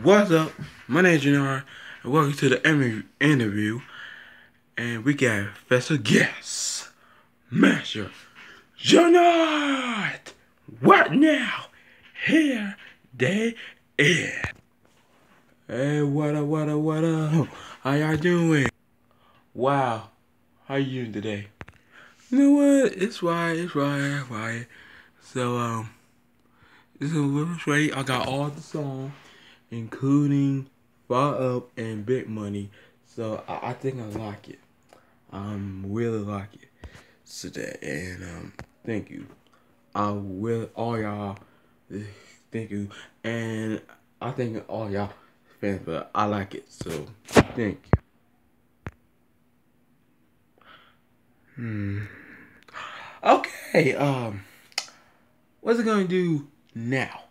What's up? My name is Jannar, and welcome to the interview. And we got special guest, Master Jernard. What now? Here they is. Hey, what up, what up, what up? How y'all doing? Wow, how you doing today? You know what? It's right, it's right, it's right. So, um, it's a little straight. I got all the songs, including Far Up and Big Money. So, I, I think I like it. I'm really like it. So that, and, um, thank you. I will, all y'all, thank you. And I think all y'all fans, but I like it. So, thank you. Hmm. Okay, um, what's it gonna do now?